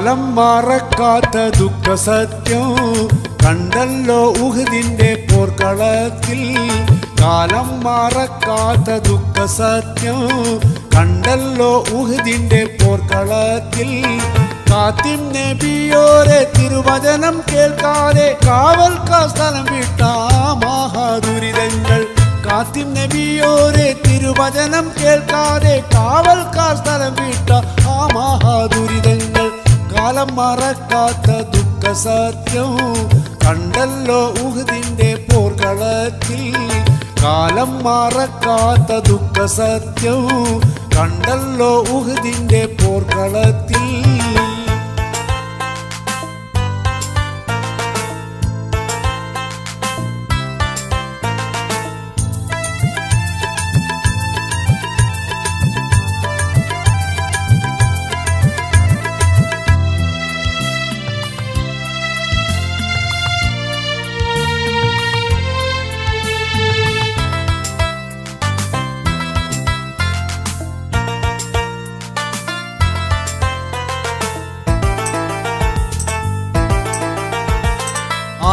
കാലം മറക്കാത്ത ദുഃഖ സത്യം കണ്ടല്ലോ ഉഹദിന്റെ പോർക്കളത്തിൽ. കാലം മറക്കാത്ത ദുഃഖ സത്യം കണ്ടല്ലോ ഉഹദിന്റെ പോർക്കളത്തിൽ. കാത്തിം നബിയോരെ തിരുവചനം കേൾക്കാതെ കാവൽക്കാർ സ്ഥലം വിട്ട മഹാദുരിതങ്ങൾ. കാത്തിം നബിയോരെ തിരുവചനം കേൾക്കാതെ കാവൽക്കാർ സ്ഥലം വിട്ട ആ മഹാദുരിതങ്ങൾ. കാലം മറക്കാത്ത ദുഃഖ സത്യം കണ്ടല്ലോ ഉഹദിന്റെ പോർക്കളത്തിൽ. കാലം മറക്കാത്ത ദുഃഖ സത്യം കണ്ടല്ലോ ഉഹദിന്റെ പോർക്കളത്തിൽ.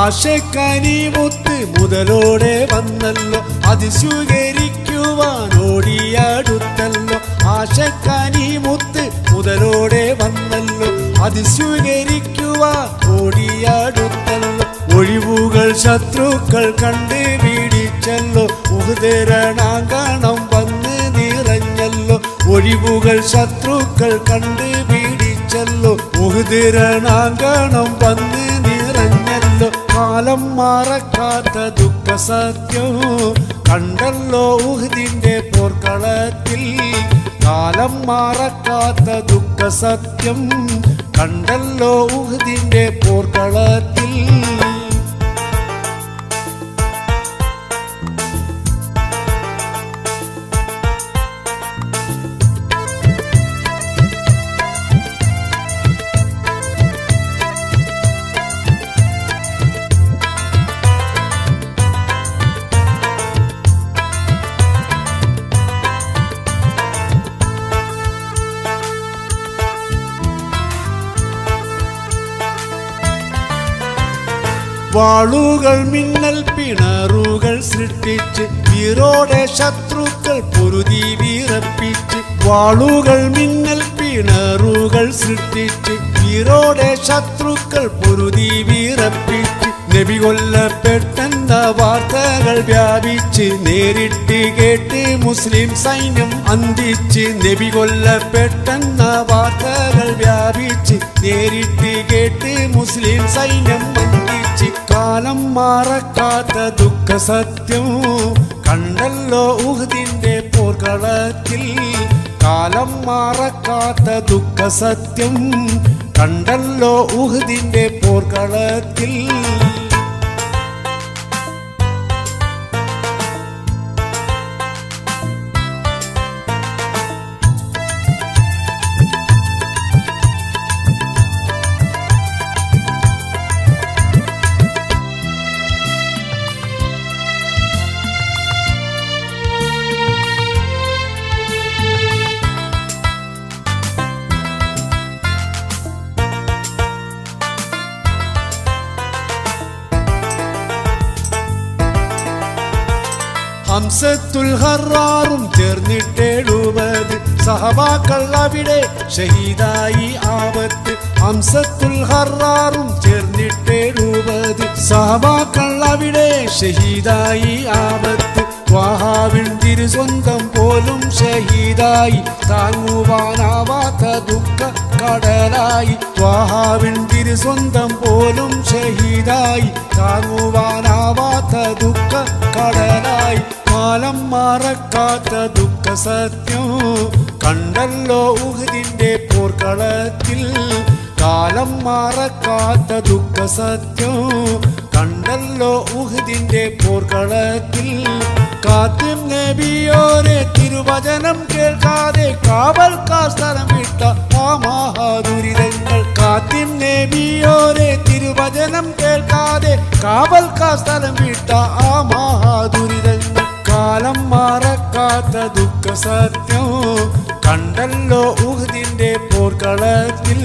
ആശക്കനിമുത്ത് മുതലോടെ വന്നല്ലോ. അത് സ്വീകരിക്കുവാൻ ഓടിയടുത്തല്ലോ ആശക്കനിമുത്ത് മുതലോടെ വന്നല്ലോ. അത് സ്വീകരിക്കുവാൻ ഓടിയടുത്തല്ലോ ഒഴിവുകൾ ശത്രുക്കൾ കണ്ട് പിടിച്ചല്ലോ മുഹുതരണാങ്കണം വന്ന് നിറഞ്ഞല്ലോ. ഒഴിവുകൾ ശത്രുക്കൾ കണ്ട് പിടിച്ചല്ലോ മുഹുതരണാങ്കണം വന്ന് കാലം മറക്കാത്ത ദുഃഖ സത്യം കണ്ടല്ലോ ഉഹദിന്റെ പോർക്കളത്തിൽ. കാലം മറക്കാത്ത ദുഃഖ സത്യം കണ്ടല്ലോ ഉഹദിന്റെ പോർക്കളത്തിൽ. വാളുകൾ മിന്നൽ പിണറുകൾ സൃഷ്ടിച്ച് വീരോടെ ശത്രുക്കൾ പൊരുതി വീറപ്പിച്ച് വാളുകൾ മിന്നൽ പിണറുകൾ സൃഷ്ടിച്ച് വീരോടെ ശത്രുക്കൾ പൊരുതി വീറപ്പിച്ച് നബി കൊല്ലപ്പെട്ടെന്ന വാർത്തകൾ വ്യാപിച്ച് നേരിട്ട് കേട്ട് മുസ്ലിം സൈന്യം അന്തിച്ച് നബി കൊല്ലപ്പെട്ടെന്ന വാർത്തകൾ വ്യാപിച്ച് നേരിട്ട് കേട്ട് മുസ്ലിം സൈന്യം കാലം മാറക്കാത്ത ദുഃഖ സത്യം കണ്ടല്ലോ ഉഹദിന്റെ പോർക്കളത്തിൽ. കാലം മാറക്കാത്ത ദുഃഖ സത്യം കണ്ടല്ലോ ഉഹദിന്റെ പോർക്കളത്തിൽ. ഹംസത്തുൽ ഹറാറും ചേർന്നിട്ടെഴുപത് സഹബാക്കൾ അവിടെ ഷഹീദായി ആവത്ത് ഹംസത്തുൽ ഹറാറും ചേർന്നിട്ടെഴുപത് സഹബാക്കൾ അവിടെ ഷഹീദായി ആവത്ത് ത്വാഹാവിൻ തിരു സ്വന്തം പോലും ഷഹീദായി താങ്ങുവാനാവാത്ത ദുഃഖ കടലായി ത്വാഹാവിൻ തിരു സ്വന്തം പോലും ഷഹീദായി താങ്ങുവാനാവാത്ത ദുഃഖ കടലായി കാലം മറക്കാത്ത ദുഃഖ സത്യം കണ്ടല്ലോ ഉഹദിന്റെ പോർക്കളത്തിൽ. കാലം മറക്കാത്ത ദുഃഖ സത്യം കണ്ടല്ലോ ഉഹദിന്റെ പോർക്കളത്തിൽ. കാത്തും നബിയോരെ തിരുവചനം കേൾക്കാതെ കാവൽക്കാർ സ്ഥലം വിട്ട ആ മഹാദുരിതങ്ങൾ. കാത്തിം നബിയോരെ തിരുവചനം കേൾക്കാതെ കാവൽക്കാർ സ്ഥലം വിട്ട ആ മഹാദുരിതങ്ങൾ. കാലം മറക്കാത്ത ദുഃഖ സത്യം കണ്ടല്ലോ ഉഹദിന്റെ പോർക്കളത്തിൽ.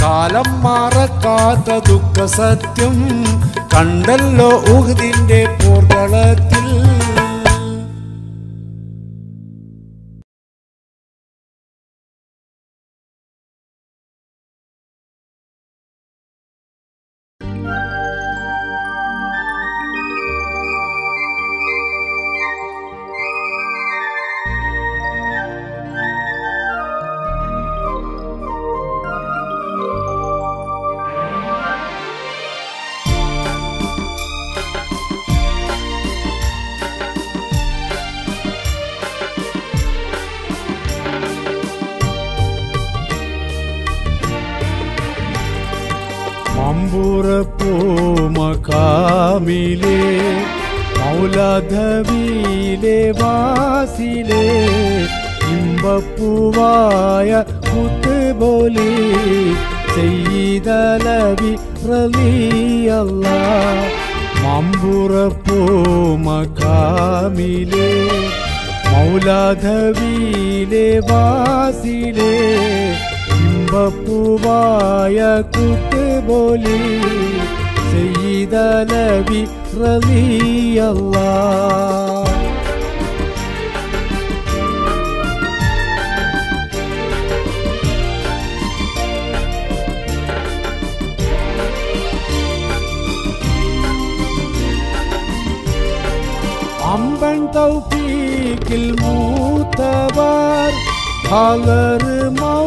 കാലം മറക്കാത്ത ദുഃഖ സത്യം കണ്ടല്ലോ ഉഹദിന്റെ പോർക്കളത്തിൽ. മമ്പുറപ്പൂമകാമിലെ മൗലധവിയിലെ വാസിലെ ഇമ്പപ്പൂവായ കുത്തുബോലി ചെയ്തലവി റലിയല്ല മമ്പുറപ്പൂമകാമിലെ മൗലധവിയിലെ വാസിലെ ഇമ്പപ്പൂവായ കുത്തുബോലി سيدنا نبي رضي الله அம்பன் தௌபீக்கில் மூத்தவர் பலரு மௌ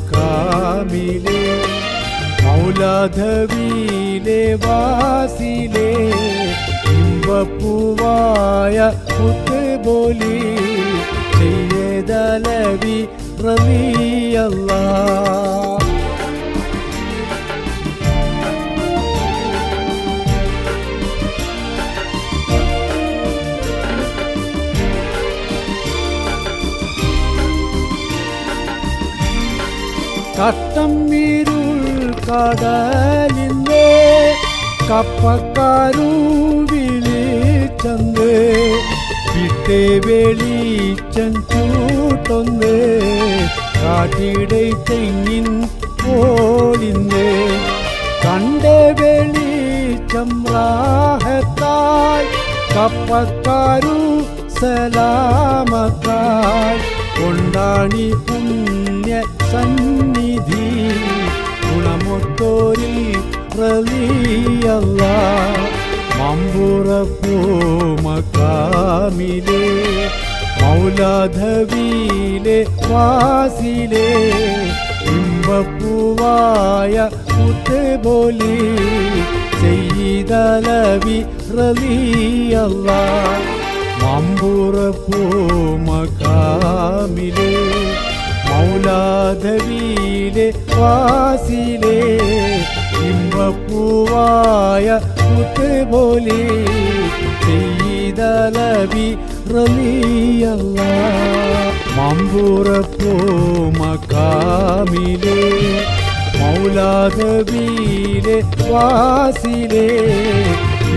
मिले मौलाधवीले वासे इम्बपुवयुत् बोलिलवि रवी अल्ला கட்டம் இருள் கடலிலே கப்பக்காரூவிலே சந்து விட்டே வெளிச்சூட்டொந்து காட்டிடை தெங்கின் போலிந்து கண்ட வெளிச்சம் ராகத்தாய் கப்பக்காரு சலாமத்தாய் கொண்டாணி புண்ணிய சன் ഗുണമൊത്തോരിൽ റലിയല്ല മമ്പുറപ്പൂമക്കാമിലെ മൗലാധവിയിലെ വാസിലെ ഇമ്പപ്പൂവായ കുത്തുബോലി ചെയ്തലവി റലിയല്ല മമ്പുറപ്പൂമക്കാമിലെ മൗലാധവിയിലെ വാസിലെ ഇമ്പപ്പൂവായ കുത്തുബോലി ചെയ്തലവി റലിയല്ല. മമ്പുറപ്പൂമക്കാമിലെ മൗലാധവിയിലെ വാസിലെ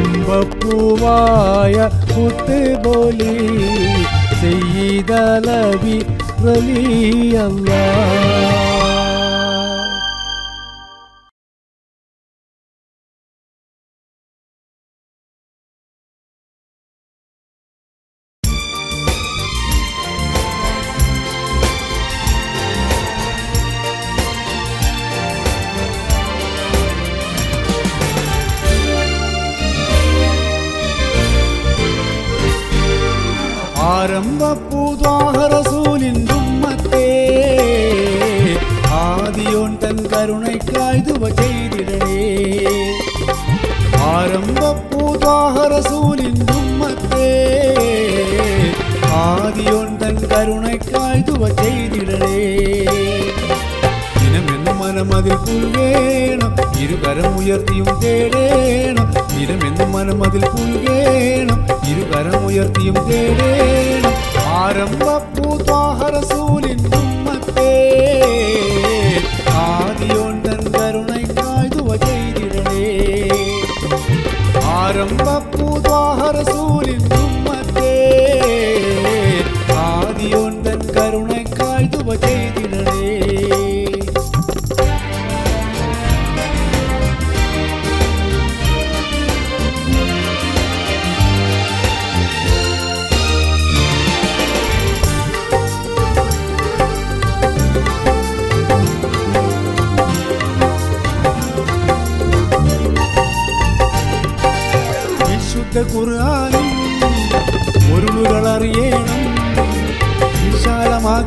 ഇമ്പപ്പൂവായ കുത്തുബോലി ചെയ്തലവി റലിയല്ല ആരംഭപ്പൂതാഹറസൂലിന്റെ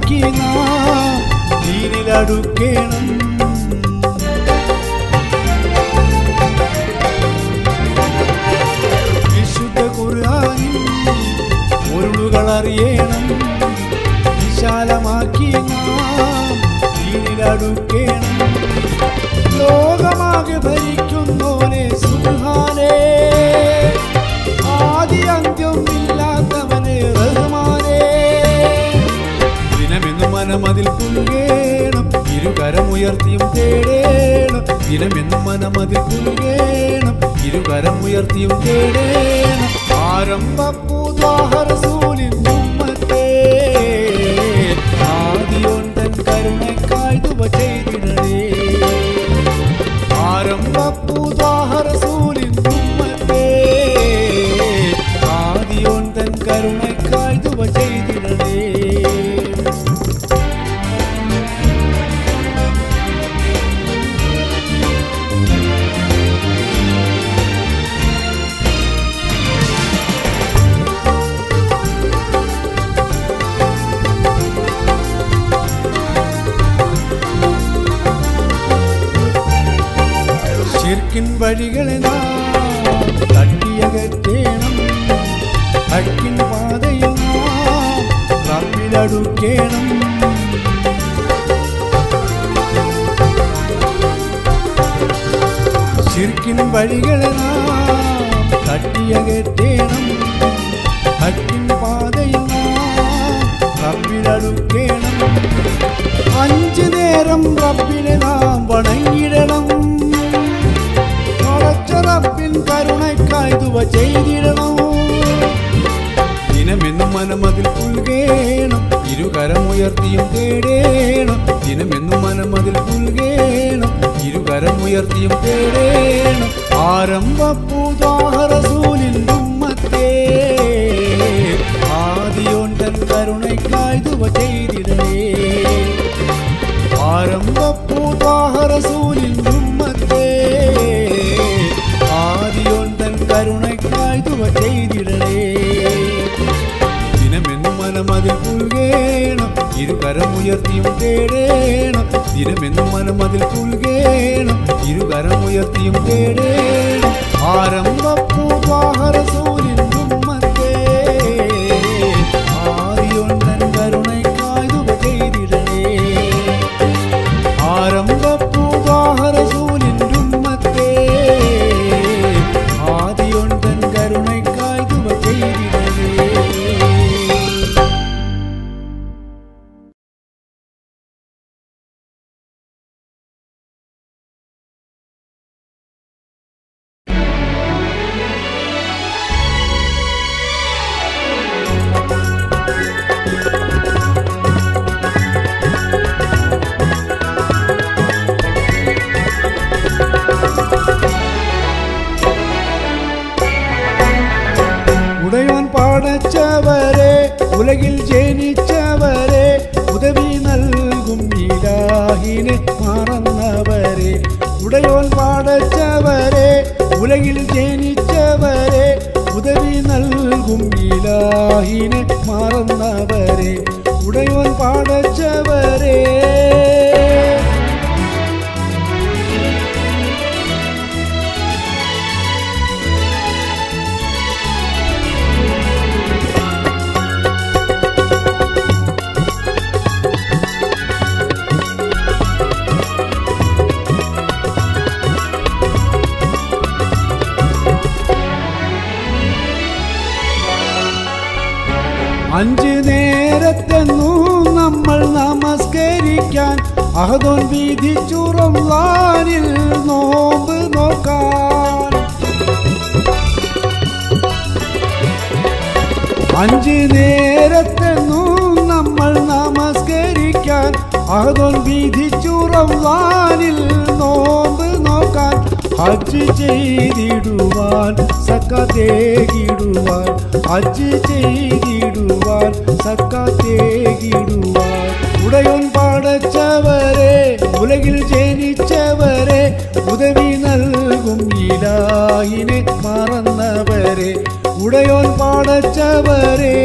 വിശാലമാക്കി നാം വിശുദ്ധ ഖുർആനും ഒരുളുകൾ അറിയണം. വിശാലമാക്കി നാം ദീനിലടുക്കേണം ലോകമാകെ ഭരിക്കുന്നോനെ സുഹാനേ മനമതിൽ പുൽകേണം ഇരുകരമുയർത്തിയും തേടേണം. ദിനമെന്നും മനമതിൽ പുൽകേണം ഇരുകരമുയർത്തിയും തേടേണം. ആരംഭ ഉമ്മത്തേ வழிகளை நான் தட்டியகற்றேனம் தக்கின் பாதையில் நான் ரப்பிலடுக்கேனம். சிற்கின் வழிகளை நான் தட்டியகற்றேனம் தக்கின் பாதையில் நான் ரப்பிலடுக்கேனம். அஞ்சு நேரம் ரப்பிலை நாம் வணங்கிடணும் റബ്ബിൻ കരുണയ്ക്കായി ദുവ ചെയ്തിടണം. ദിനമെന്നും മനമതിൽ പുൽകേണം ഇരുകരമുയർത്തിയും തേടേണം. ദിനമെന്നും മനമതിൽ പുൽകേണം ഇരുകരമുയർത്തിയും തേടേണം. ആരംഭപ്പൂതാഹരസൂലിൻ ഉമ്മത്തേ ആദിയോണ്ടൻ കരുണയ്ക്കായി ദുവ ചെയ്തിടണേ. ആരംഭപ്പൂതാഹരസൂലിൻ ഉമ്മത്തേ ഇരുകരമുയർത്തിയും തേടേണം. ദിനമെന്നും മനമതിൽ പുൽകേണം ഇരുകരമുയർത്തിയും തേടേണം. അഞ്ച് നേരത്തെന്നും നമ്മൾ നമസ്കരിക്കാൻ അതൊൻ വിധിച്ചുറവാനിൽ നോമ്പ് നോക്കാൻ ഹജ്ജ് ചെയ്തിടുവാൻ സക്കത്തേകിടുവാൻ ഹജ്ജ് ചെയ്തിടുവാൻ സക്കത്തേകിടുവാൻ ഉടയോൻ പാടച്ചവരെ ഉലകിൽ ജനിച്ചവരെ ഉദവി നൽകും ഇലാഹിനെ മറന്നവരെ ഉടയോൻ പാടച്ചവരെ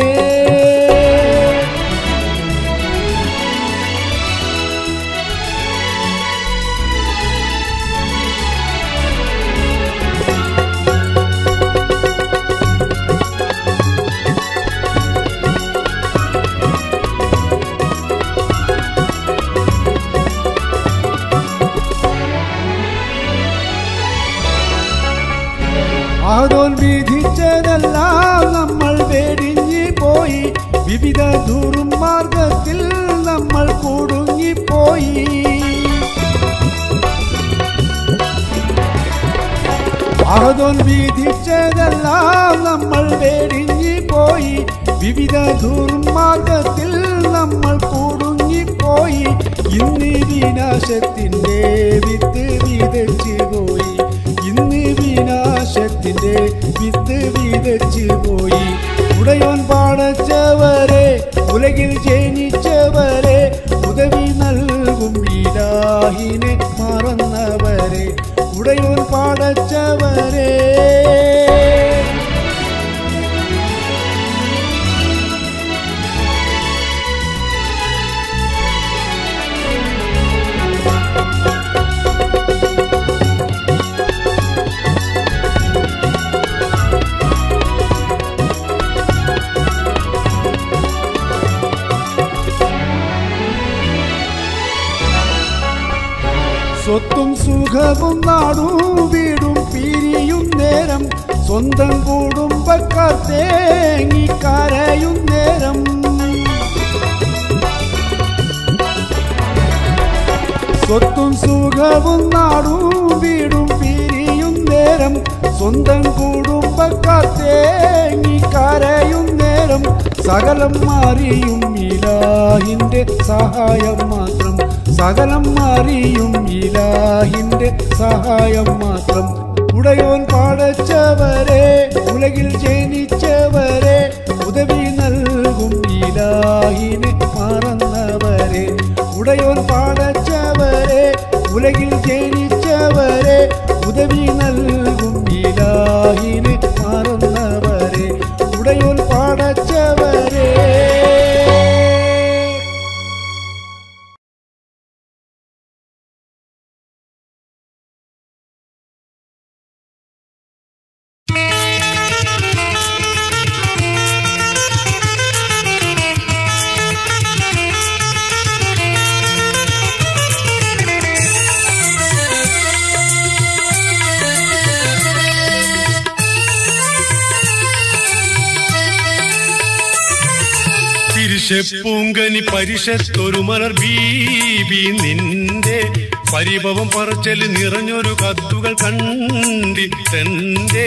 വിധിച്ചതെല്ലാം നമ്മൾ വെടിഞ്ഞു പോയി വിവിധ ദുർമാർഗത്തിൽ നമ്മൾ കുടുങ്ങിപ്പോയി. ഇന്ന് വിനാശത്തിന്റെ വിത്ത് വിതച്ചു പോയി ഇന്ന് വിനാശത്തിന്റെ വിത്ത് വിതച്ചു പോയി ഉടയോൻ പാടച്ചവരെ ഉലകിൽ പിരിശപ്പൂങ്കനി പരിശത്തൊരു മലർ ബീബി നിന്റെ പരിഭവം പറച്ചൽ നിറഞ്ഞൊരു കത്തുകൾ കണ്ടി തന്റെ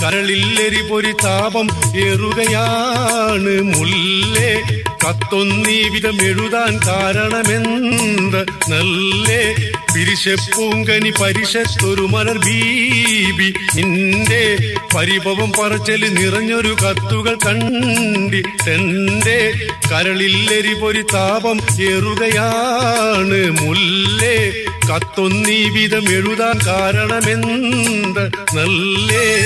കരളില്ലെരി പൊരി താപം ഏറുകയാണ് മുല്ലേ. കത്തൊന്നീ എഴുതാൻ കാരണമെന്ത്? നല്ലേ? പിരിശപ്പൂങ്കനി പരിശത്തൊരു മലർ ബീബി. നിന്റെ പരിഭവം പറച്ചൽ നിറഞ്ഞൊരു കത്തുകൾ കണ്ടിട്ടെന്റെ കരളില്ലെരി പൊരി താപം ഏറുകയാണ്. മുല്ലേ? കത്തൊന്നീ എഴുതാൻ കാരണമെന്ത്? നല്ലേ?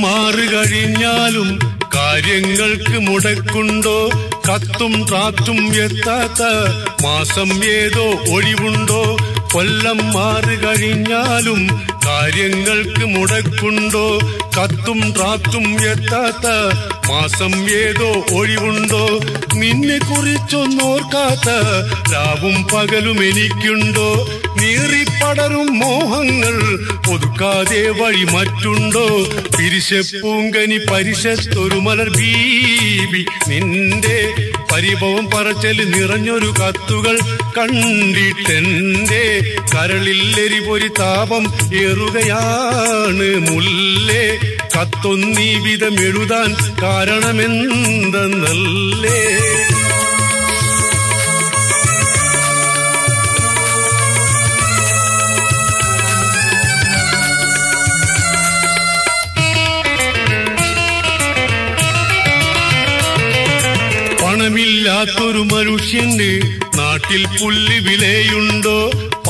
മാറി കഴിഞ്ഞാലും കാര്യങ്ങൾക്ക് മുടക്കുണ്ടോ? കത്തും ട്രാത്തും എത്താത്ത മാസം ഏതോ ഒഴിവുണ്ടോ? കൊല്ലം മാറി കഴിഞ്ഞാലും കാര്യങ്ങൾക്ക് മുടക്കുണ്ടോ? കത്തും ട്രാത്തും എത്താത്ത മാസം ഏതോ ഒഴിവുണ്ടോ? നിന്നെ കുറിച്ചൊന്നോർക്കാത്ത രാവും പകലും എനിക്കുണ്ടോ? നീറിപ്പടരും മോഹങ്ങൾ ഒതുക്കാതെ വഴി മറ്റുണ്ടോ? പിരിശപ്പൂങ്കനി പരിശത്തൊരു മലർ ബീബി നിന്റെ പരിഭവം പറച്ചൽ നിറഞ്ഞൊരു കത്തുകൾ കണ്ടിട്ടെന്റെ കരളിൽ എരിപൊരി താപം ഏറുകയാണ് മുല്ലേ? കത്തൊന്നീ വിധം എഴുതാൻ കാരണമെന്തെന്നല്ലേ? പണമില്ലാത്തൊരു മനുഷ്യന് നാട്ടിൽ പുല്ല് വിലയുണ്ടോ?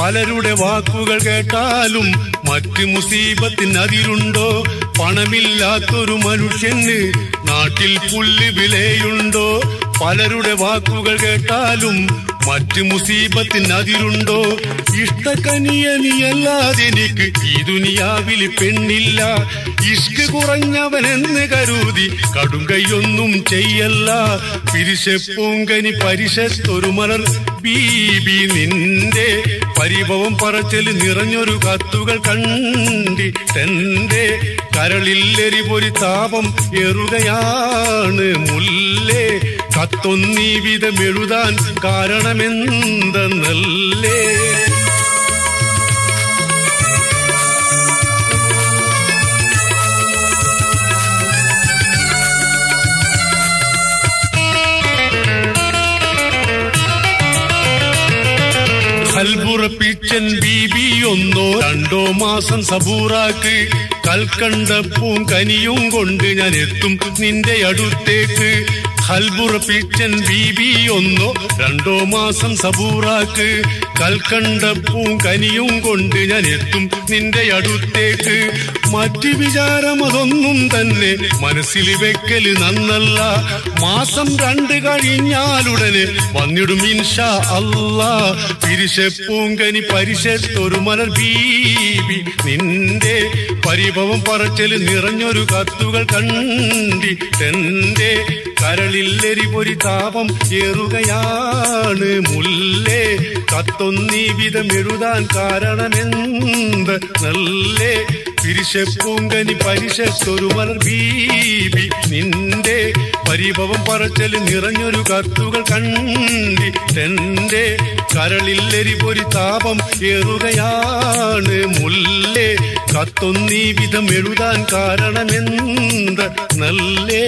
പലരുടെ വാക്കുകൾ കേട്ടാലും മറ്റ് മുസീബത്തിനതിരുണ്ടോ പണമില്ലാത്തൊരു മനുഷ്യന് നാട്ടിൽ പുല്ല് വിലയുണ്ടോ? പലരുടെ വാക്കുകൾ കേട്ടാലും മറ്റ് മുസീബത്തിനതിരുണ്ടോ? ഇഷ്ടക്കനിയനിയല്ലാതെ എനിക്ക് ഈ ദുനിയാവിൽ പെണ്ണില്ല. ഇഷ്ക് കുറഞ്ഞവനെന്ന് കരുതി കടുങ്കയൊന്നും ചെയ്യല്ല. പിരിശപ്പൂങ്കനി പരിശത്തൊരു മലർ ബീബി നിന്റെ പരിഭവം പറച്ചൽ നിറഞ്ഞൊരു കത്തുകൾ കണ്ടിട്ടെന്റെ കരളിൽ എരിപൊരി താപം എറുകയാണ് മുല്ലേ. കത്തൊന്നീ വിധം എഴുതാൻ കാരണമെന്തെന്നല്ലേ. കൽപുറപ്പിച്ചൻ ബീബി ഒന്നോ രണ്ടോ മാസം സബൂറാക്ക് കൽക്കണ്ടപ്പൂം കനിയും കൊണ്ട് ഞാൻ എത്തും നിന്റെ അടുത്തേക്ക്. ഹൽബുറപ്പിച്ചൻ ബീബി ഒന്നോ രണ്ടോ മാസം സബൂറാക്ക്. കൽക്കണ്ടപ്പൂം കനിയും കൊണ്ട് ഞാൻ എത്തും നിന്റെ അടുത്തേക്ക്. മറ്റു വിചാരം അതൊന്നും തന്നെ മനസ്സിൽ വെക്കൽ നന്നല്ല. മാസം രണ്ട് കഴിഞ്ഞാലുടനെ വന്നിടും ഇൻഷാ അല്ല. പിരിശപ്പൂങ്കനി പരിശത്തൊരു മലർ ബീബി. നിന്റെ പരിഭവം പറച്ചൽ നിറഞ്ഞൊരു കത്തുകൾ കണ്ടിട്ടെന്റെ കരളിൽ എരിപൊരി താപം ഏറുകയാണ് മുല്ലേ. കത്തൊന്നീ വിധം എഴുതാൻ കാരണമെന്ത് നല്ലേ? പിരിശപ്പൂങ്കനി പരിശത്തൊരു മലർ ബീബി നിന്റെ പരിഭവം പറച്ചൽ നിറഞ്ഞൊരു കത്തുകൾ കണ്ടിട്ടെന്റെ കരളിൽ എരിപൊരി താപം ഏറുകയാണ് മുല്ലേ. കത്തൊന്നീ വിധം എഴുതാൻ കാരണമെന്ത് നല്ലേ?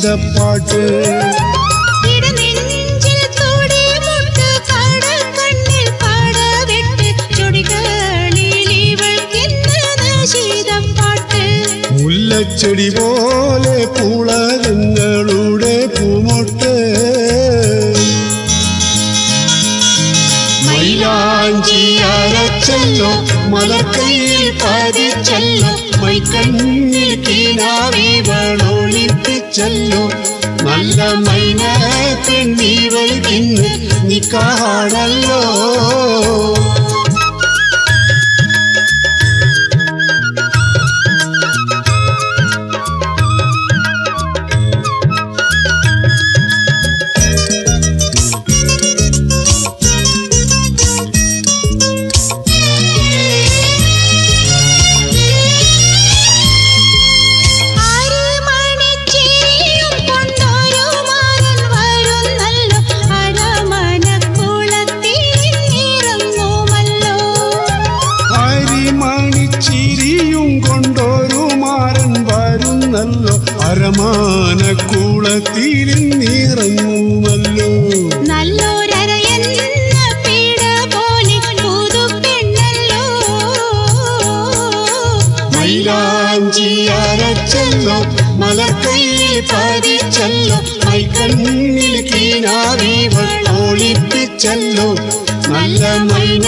നശീതപ്പാട്ട് ഇടനെഞ്ചിൽ തുടിമുട്ട് കടക്കണ്ണിൽ കടവെട്ട് ചുടികളിൽ ഇവൾക്കിന്ന് നശീതപ്പാട്ട് മുല്ലച്ചെടി പോലെ പുളകങ്ങളുടെ പൂമൊട്ട് മൈലാഞ്ചി അരച്ചല്ലോ മലക്കൈയിൽ പതിച്ചല്ലോ മൈക്കണ്ണിൽ കിനാവിവളൊളിപ്പിച്ചല്ലോ നല്ല മൈന പെണ്ണീവൾ ഇന്ന് നിക്കാണല്ലോ അരമണിച്ചിരിയും അരമാനക്കൂളത്തിൽ നിറങ്ങുമല്ലോ. അരച്ചല്ലോ മലക്കൈയിൽ പതിച്ചല്ലോ മൈക്കണ്ണിൽ കീനാവിവൾ ഒളിപ്പിച്ചല്ലോ നല്ല മൈന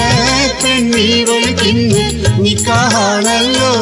പെണ്ണീവൾ ഇന്ന് നിക്കാണല്ലോ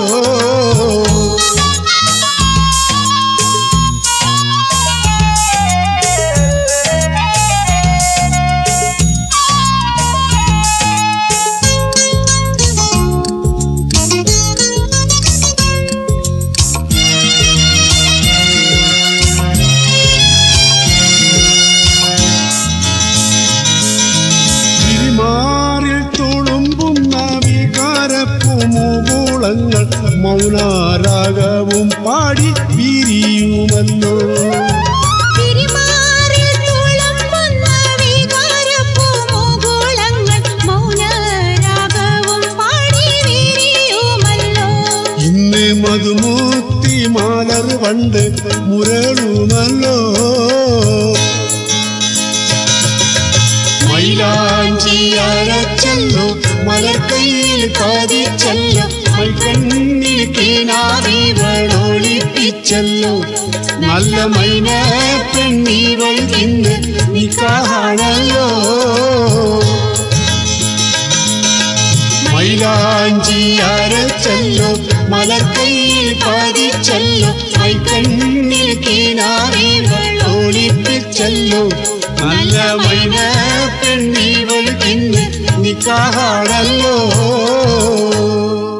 മൈലാഞ്ചി അരച്ചല്ലോ മലർക്കൈയിൽ പതിച്ചല്ലോ മൈക്കണ്ണിൽ കിനാവിവൾ ഒളിപ്പിച്ചല്ലോ നല്ല മൈന പെണ്ണീവൾ ഇന്ന് നിക്കാണല്ലോ ആകാശഭൂമി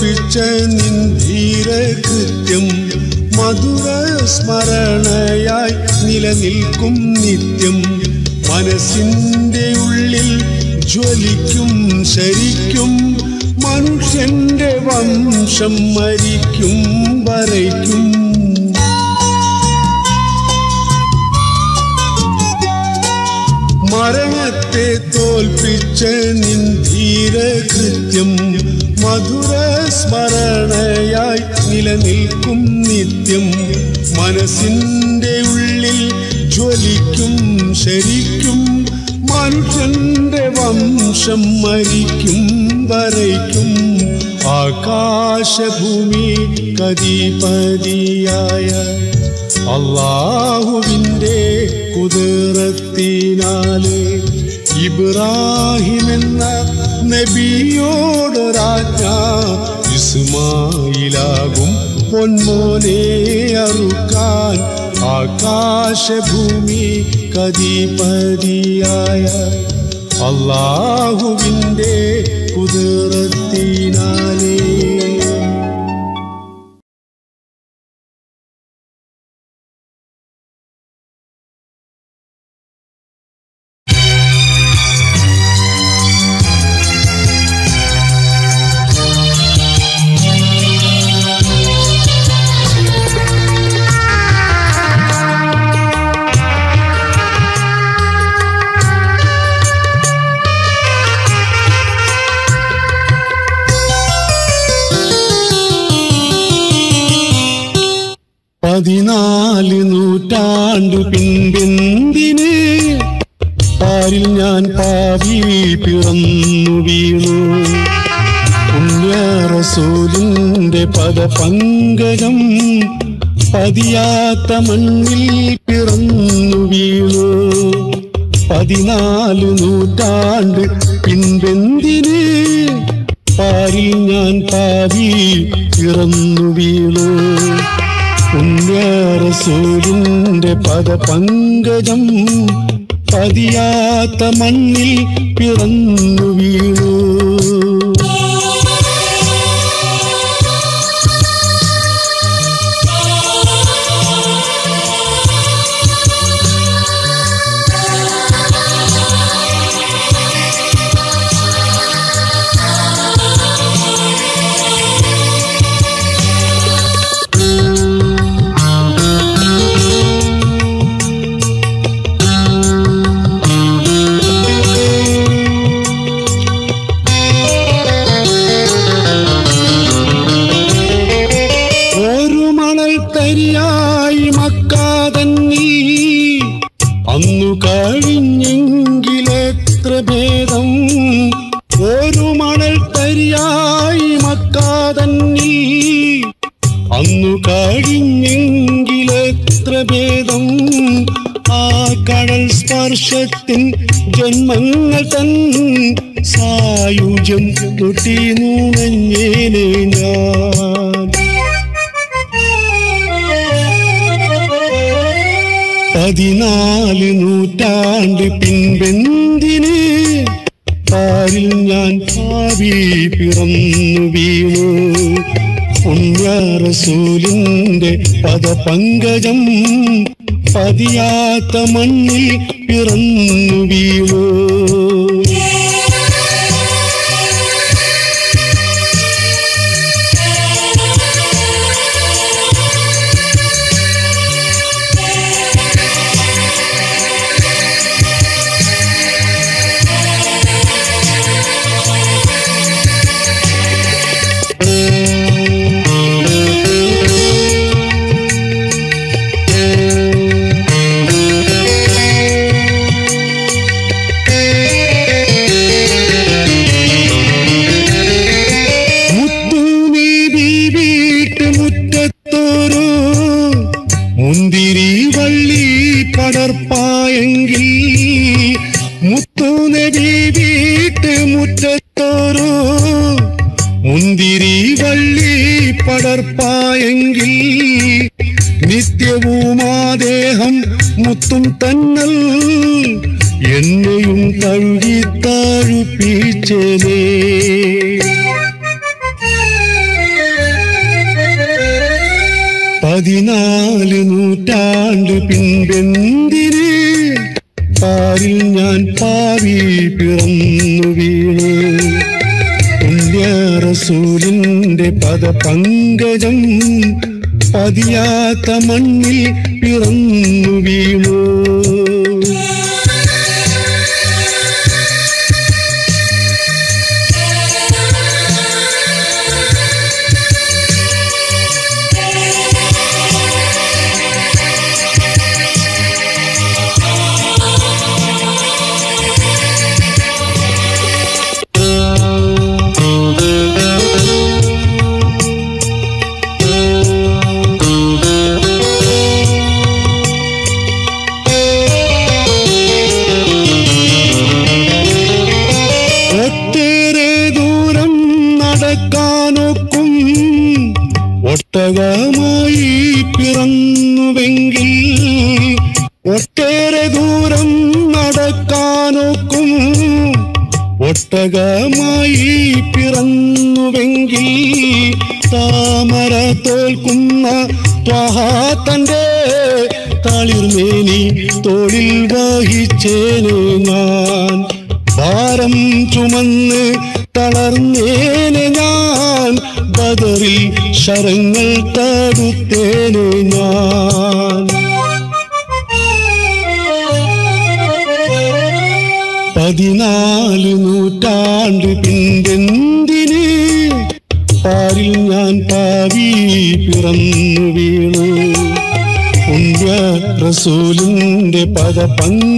തോൽപ്പിച്ച നിന്ധീര കൃത്യം മധുര സ്മരണയായി നിലനിൽക്കും നിത്യം. മനസ്സിന്റെ ഉള്ളിൽ ജ്വലിക്കും ശരിക്കും. മനുഷ്യന്റെ വംശം മരിക്കും വരയ്ക്കും. മരണത്തെ തോൽപ്പിച്ച നിന്ധീര കൃത്യം മധുര സ്മരണയായി നിലനിൽക്കും നിത്യം. മനസ്സിന്റെ ഉള്ളിൽ ജ്വലിക്കും ശരിക്കും. മനുഷ്യന്റെ വംശം മരിക്കും വരയ്ക്കും. ആകാശഭൂമി കതിപതിയായ അള്ളാഹുവിന്റെ കുതിരത്തിനാല് ഇബ്രാഹിം എന്ന നബിയോടൊരാജ്ഞ ഇസ്മായിലാകും പൊന്മോനെ അറുക്കാൻ ആകാശഭൂമി കതിപതിയായ അള്ളാഹുവിന്റെ കുതിരത്തിനാലേ പതിയാത്ത മണ്ണിൽ பங்கஜம் பதியாத்த மண் ഒട്ടകമായി പിറന്നുവെങ്കിൽ ഒട്ടേറെ ദൂരം നടക്കാനൊക്കും. ഒട്ടകമായി പിറന്നുവെങ്കിൽ താമര തോൽക്കുന്ന ത്വഹാ തന്റെ பங்கு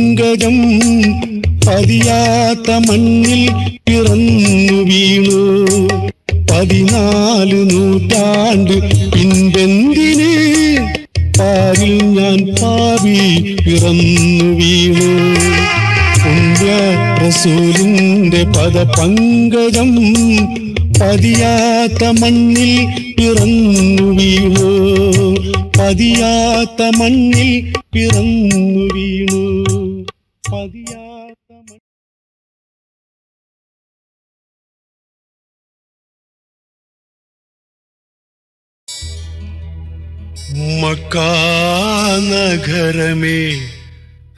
മക്കാനഗരമേ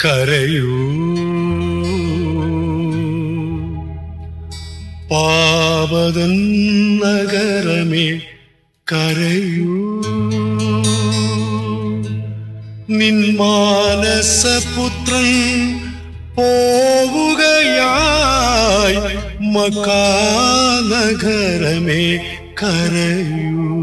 കരയൂ. പാവതൻ നഗരമേ കരയൂ. നിൻ മാനസപുത്രൻ പോവുകയായി മക്കാനഗരമേ കരയൂ.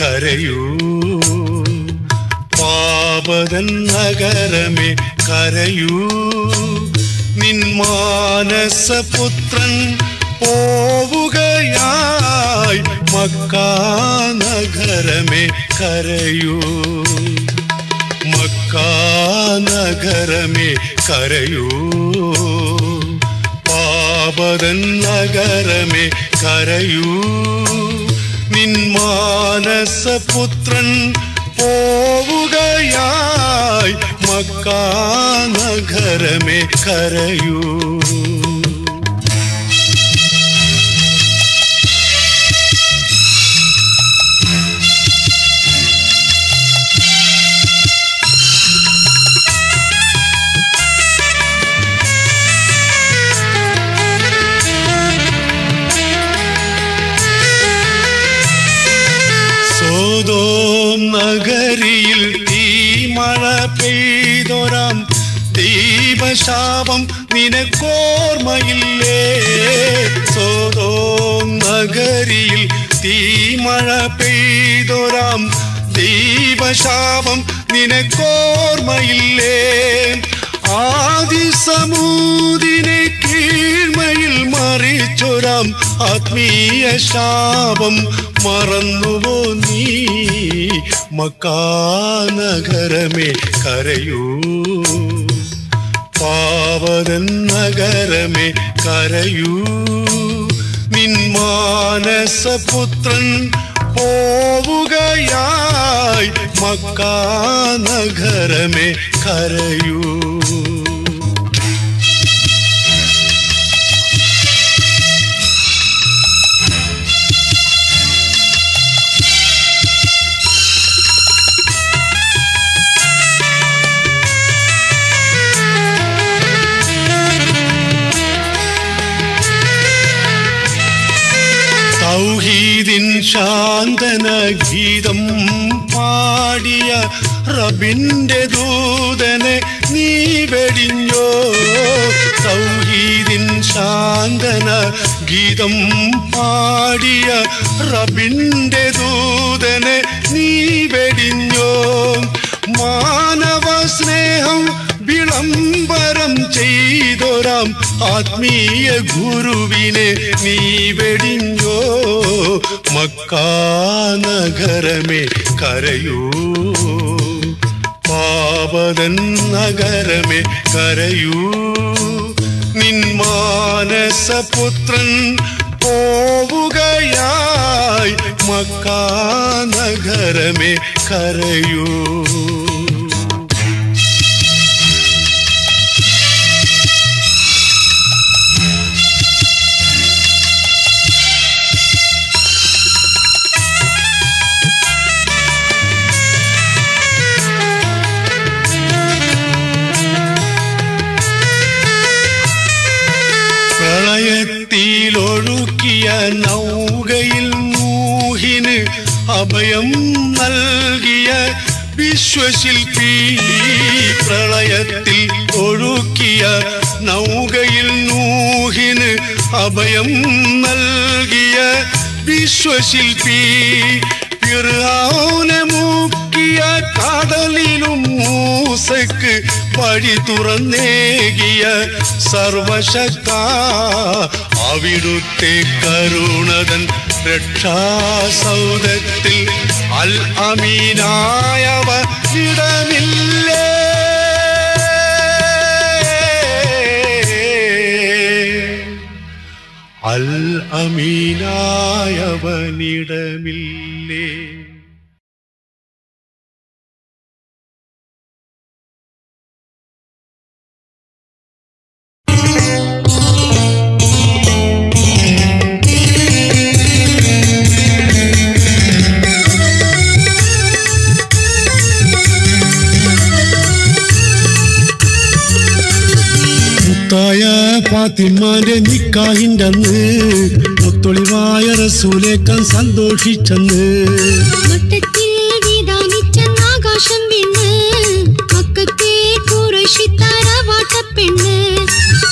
കരയൂ. പാപതൻ നഗരമേ കരയൂ. നിൻ മാനസപുത്രൻ പോവുകയായി മക്കാനഗരമേ കരയൂ. മക്കാനഗരമേ കരയൂ. പാപതൻ നഗരമേ കരയൂ. മാനസപുത്രൻ പോവുകയായി മക്കാനഗരമേ കരയൂ പെയ്തൊരാം ദീപശാപം നിനക്കോർമ്മയില്ലേ? സോതോം നഗരിയിൽ തീമഴ പെയ്തൊരാം ദീപശാപം നിനക്കോർമ്മയില്ലേ? ആദി സമൂതിനെ കീഴ്മയിൽ മറിച്ചൊരാം ആത്മീയ ശാപം മറന്നുവോ നീ? മക്കാനഗരമേ കരയൂ പാവതൻ നഗരമേ കരയൂ നിൻ മാനസപുത്രൻ പോവുകയായി മക്കാനഗരമേ കരയൂ തൗഹീദിൻ ശാന്തന ഗീതം പാടിയ റബിന്റെ ദൂതനെ നീ വെടിഞ്ഞോ? സൗഹീദിൻ ശാന്തന ഗീതം പാടിയ റബിന്റെ ദൂതനെ നീ വെടിഞ്ഞോ? മാനവ സ്നേഹം വിളംബരം ചെയ്തൊരാം ആത്മീയ ഗുരുവിനെ നീ വെടിഞ്ഞോ? മക്കാനഗരമേ കരയൂ. പാവതൻ നഗരമേ കരയൂ. നിൻ മാനസപുത്രൻ പോവുകയായി മക്കാനഗരമേ കരയൂ. അഭയം നൽകിയ വിശ്വശില്പി പ്രളയത്തിൽ ഒഴുക്കിയ നൗകയിൽ നൂഹിന് അഭയം നൽകിയ വിശ്വശില്പി ഫിർഔനെ മൂക്കിയ കടലിലും മൂസയ്ക്ക് വഴി തുറന്നേകിയ സർവശക്ത അവിടുത്തെ കരുണതൻ രക്ഷാസൗദത്തിൽ അൽ അമീനായവ ഇടമില്ലേ അൽ അമീനായവനിടമില്ലേ ഫാത്തിമാന്റെ നിക്കാഹിന്റെ അന്ന് മുത്തൊളിവായ റസൂലേക്കാൻ സന്തോഷിച്ചെന്ന്. വിധാനിച്ചെന്നാകാശം വീണ് മക്കത്തെ കുറശിത്താര വാട്ടപ്പെണ്ണ്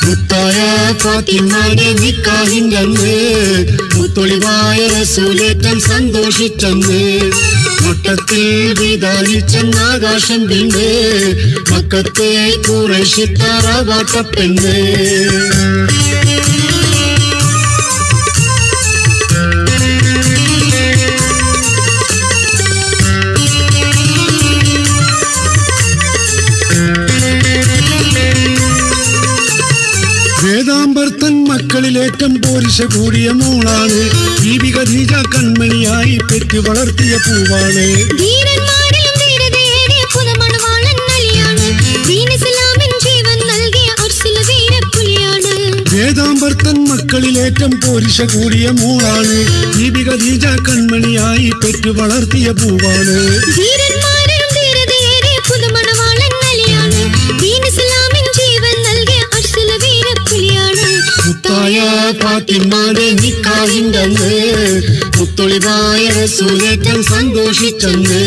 മുത്തായ ഫാത്തിമാന്റെ നിക്കാഹിന്റെ അന്ന് മുത്തൊളിവായ റസൂലേക്കാൻ സന്തോഷിച്ചെന്ന്. മുട്ടത്തിൽ വിധാനിച്ചെന്നാകാശം പിന്നെ മക്കത്തെ കുറശിത്താറ വേദാമ്പർത്തൻ മക്കളിലേറ്റം പോരിശ കൂടിയ മോളാണ്. ബീവി ഖദീജ കൺമണിയായി പെറ്റു വളർത്തിയ പൂവാണ്. വേദാമ്പർത്തൻ മക്കളിലേറ്റം പോരിശ കൂടിയ മോളാണ്. ബീവി ഖദീജ കൺമണിയായി പെറ്റു വളർത്തിയ പൂവാണ്. മുത്തായ ഫാത്തിമാന്റെ നിക്കാഹിന്റെ അന്ന് മുത്തൊളിവായ റസൂലേറ്റം സന്തോഷിച്ചെന്ന്.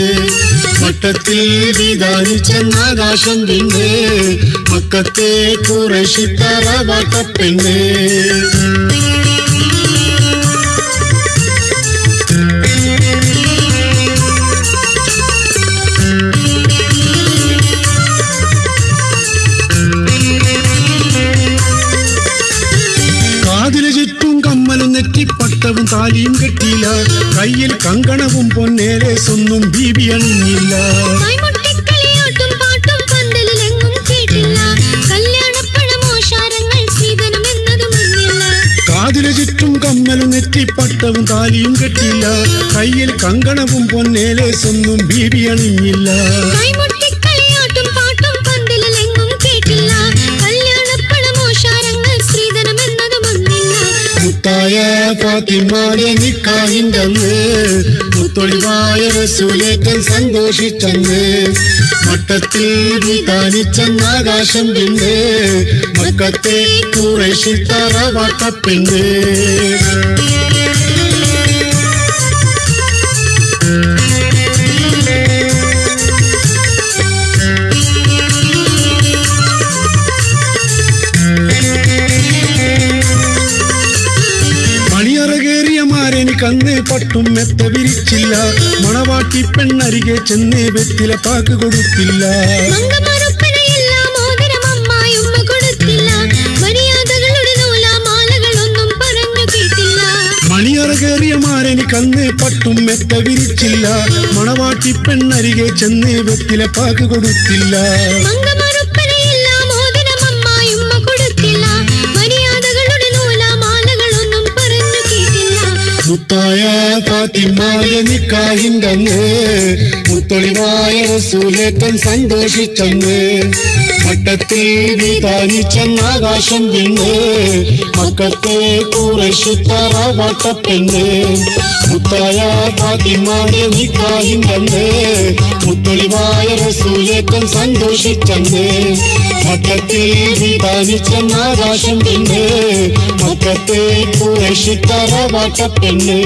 വട്ടത്തിൽ വിധാനിച്ചെന്നാകാശം പിന്നെ മക്കത്തെ കുറശിത്തറ വട്ടപ്പെണ്ണ് താലിയും കെട്ടിയില്ല. കയ്യിൽ കങ്കണവും പൊന്നേലെ സ്വന്തം ബീബി അണിഞ്ഞില്ല. പട്ടവും ചുറ്റും കമ്മലും നെറ്റിപ്പട്ടവും താലിയും കെട്ടില്ല കയ്യിൽ കങ്കണവും പൊന്നേലേ സ്വന്തം ബീബി അണിഞ്ഞില്ല. ഫാത്തിമാരെ നിക്കാഹിന്റെ അന്ന് മുത്തൊളിവായ റസൂലേക്കൻ സന്തോഷിച്ചെന്ന് മട്ടത്തിൽ വിധാനിച്ചെന്നാകാശം പിന്നെ മക്കത്തെ കുറേശി തറവാട്ടപ്പെണ്ണ് മണവാട്ടി പെണ്ണരികെ ചെന്ന് വെത്തില പാക്ക് കൊടുത്തില്ല. പറഞ്ഞു കേട്ടില്ല. മണിയറകേറിയ മാരെനിക്കന്ന് പട്ടും മെത്ത വിരിച്ചില്ല. മണവാട്ടി പെണ്ണരികെ ചെന്ന് വെത്തില പാക്ക് കൊടുത്തില്ല. മുത്തായ ഫാത്തിമായ നിക്കാഹിന്റെ അന്ന് മുത്തൊളിവായ റസൂലേക്കൻ സന്തോഷിച്ചെന്ന് മട്ടത്തിൽ വിധാനിച്ചെന്നാകാശം പിന്നെ മക്കത്തെ കുറശുത്തറ വട്ടപ്പെണ്ണ് മുത്തായ ഫാത്തിമായ നിക്കാഹിന്റെ അന്ന് മുത്തൊളിവായ റസൂലേക്കൻ സന്തോഷിച്ചെന്ന്. മക്കത്തിൽ വിധാനിച്ചെന്നാകാശം പിന്നെ മക്കത്തെ കുറശുത്തറ വട്ടപ്പെണ്ണ്